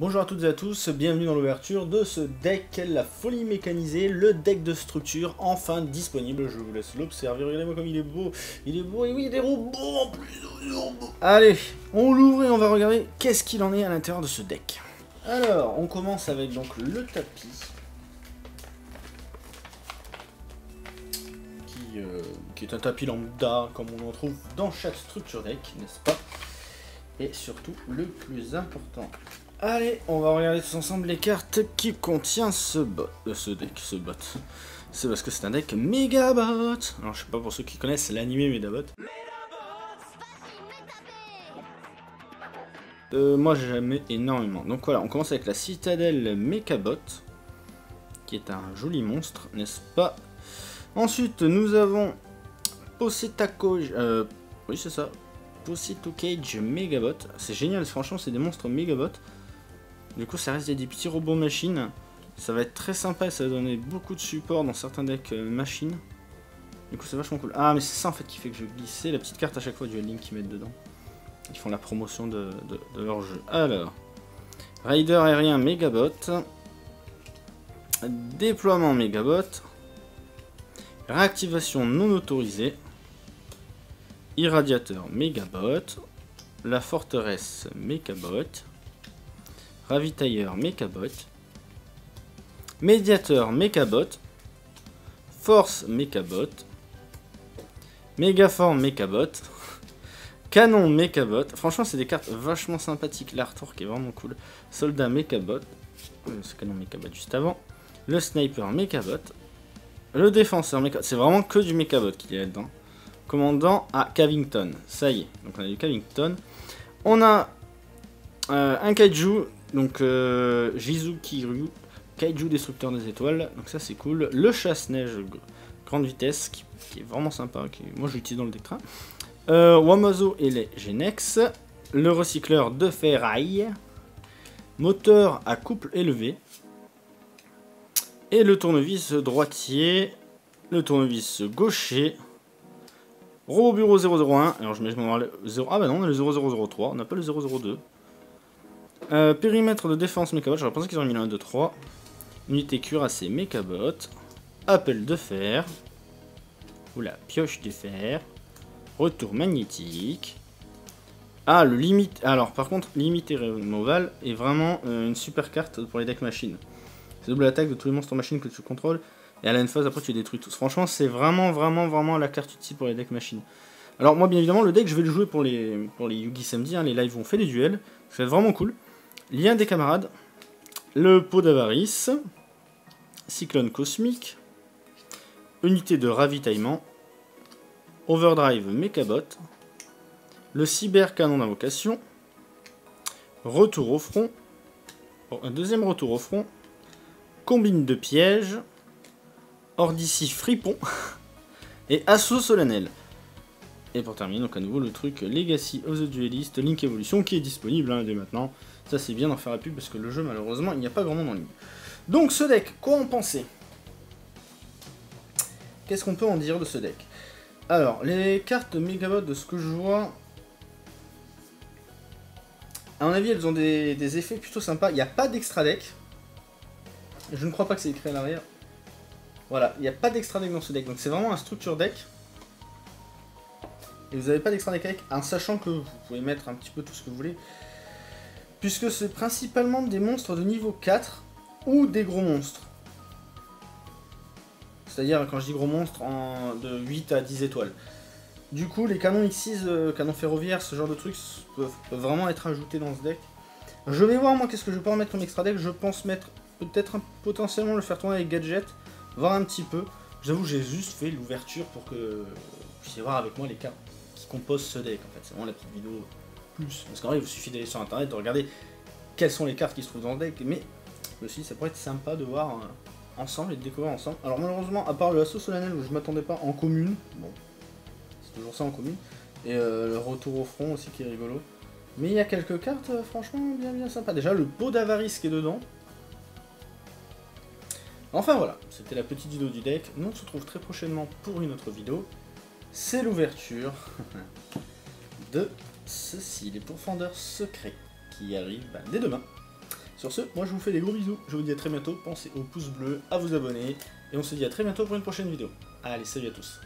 Bonjour à toutes et à tous, bienvenue dans l'ouverture de ce deck, la folie mécanisée, le deck de structure, enfin disponible, je vous laisse l'observer, regardez-moi comme il est beau, il est beau, et oui, il y a des robots en plus, Allez, on l'ouvre et on va regarder qu'est-ce qu'il en est à l'intérieur de ce deck. Alors, on commence avec donc le tapis, qui, euh, qui est un tapis lambda, comme on en trouve dans chaque structure deck, n'est-ce pas? Et surtout, le plus important, Allez, on va regarder tous ensemble les cartes qui contient ce bot, euh, ce deck, ce bot. C'est parce que c'est un deck Megabot. Alors je sais pas pour ceux qui connaissent l'animé Megabot. Euh, moi j'aime énormément. Donc voilà, on commence avec la citadelle Megabot, qui est un joli monstre, n'est-ce pas? Ensuite, nous avons Possetako... Euh, oui, c'est ça. Posseto Cage Megabot. C'est génial, franchement, c'est des monstres Megabot. Du coup, ça reste des petits robots machines. Ça va être très sympa ça va donner beaucoup de support dans certains decks euh, machines. Du coup, c'est vachement cool. Ah, mais c'est ça en fait qui fait que je glissais la petite carte à chaque fois du Link qu'ils mettent dedans. Ils font la promotion de, leur jeu. Alors, Rider aérien Megabot. Déploiement Megabot. Réactivation non autorisée. Irradiateur Megabot. La forteresse Megabot ravitailleur Mechabot, médiateur Mechabot, force Mechabot, mégaforme Mechabot, canon Mechabot. Franchement, c'est des cartes vachement sympathiques. L'Arthur est vraiment cool. Soldat Mechabot, euh, c'est canon Mechabot juste avant. Le sniper Mechabot, le défenseur Mechabot. C'est vraiment que du Mechabot qu'il y a dedans. Commandant à Cavington. Ça y est, donc on a du Cavington. On a euh, un kaiju donc euh, Jizu Kiryu, Kaiju Destructeur des Étoiles, donc ça c'est cool. Le chasse-neige grande vitesse, qui, est vraiment sympa, qui, moi je l'utilise dans le deck. Euh, Wamazo et les Genex, le recycleur de ferraille, moteur à couple élevé, et le tournevis droitier, le tournevis gaucher, Bureau 001, alors je mets le 0, ah bah non on a le 0003, on n'a pas le 002, euh, périmètre de défense Mechabot, j'aurais pensé qu'ils auraient mis 1, 2, 3. Unité cuirassée Mechabot. Appel de fer. Oula, pioche de fer. Retour magnétique. Ah, le limite. Alors, par contre, limité removal est vraiment euh, une super carte pour les decks machines. C'est double attaque de tous les monstres machines que tu contrôles. Et à la phase, après, tu détruis tous. Franchement, c'est vraiment, vraiment, vraiment la carte utile pour les decks machines. Alors, moi, bien évidemment, le deck, je vais le jouer pour les, pour les Yugi samedi. Hein. les lives vont fait des duels. C'est vraiment cool. Lien des camarades, le pot d'avarice, cyclone cosmique, unité de ravitaillement, overdrive mécabot, le cyber canon d'invocation, retour au front, un deuxième retour au front, combine de pièges, d'ici fripon. Et assaut solennel. Et pour terminer, donc à nouveau le truc Legacy of the Duelist, Link Evolution qui est disponible hein, dès maintenant. Ça c'est bien d'en faire la pub parce que le jeu malheureusement il n'y a pas grand monde en ligne. Donc ce deck, quoi en penser? Qu'est-ce qu'on peut en dire de ce deck? Alors, les cartes Megabot de ce que je vois... À mon avis, elles ont des, effets plutôt sympas. Il n'y a pas d'extra deck. Je ne crois pas que c'est écrit à l'arrière. Voilà, il n'y a pas d'extra deck dans ce deck. Donc c'est vraiment un structure deck. Et vous n'avez pas d'extra avec, en sachant que vous pouvez mettre un petit peu tout ce que vous voulez puisque c'est principalement des monstres de niveau 4 ou des gros monstres. C'est-à-dire, quand je dis gros monstres, de 8 à 10 étoiles. Du coup, les canons X6, euh, canons ferroviaires, ce genre de trucs peuvent, vraiment être ajoutés dans ce deck. Je vais voir, moi, qu'est-ce que je peux en mettre comme extra deck. Je pense mettre, peut-être potentiellement le faire tourner avec Gadget, voir un petit peu. J'avoue, j'ai juste fait l'ouverture pour que vous puissiez voir avec moi les cartes qui composent ce deck, en fait. C'est vraiment la petite vidéo parce qu'en vrai, il vous suffit d'aller sur internet, de regarder quelles sont les cartes qui se trouvent dans le deck, mais aussi ça pourrait être sympa de voir euh, ensemble et de découvrir ensemble. Alors malheureusement, à part le assaut solennel où je m'attendais pas en commune, bon, c'est toujours ça en commune, et euh, le retour au front aussi qui est rigolo. Mais il y a quelques cartes euh, franchement bien bien sympa. Déjà le pot d'avarice qui est dedans. Enfin voilà, c'était la petite vidéo du deck. Nous on se retrouve très prochainement pour une autre vidéo. C'est l'ouverture de ceci, les profondeurs secrets, qui arrivent bah, dès demain. Sur ce, moi je vous fais des gros bisous, je vous dis à très bientôt, pensez au pouce bleu, à vous abonner, et on se dit à très bientôt pour une prochaine vidéo. Allez, salut à tous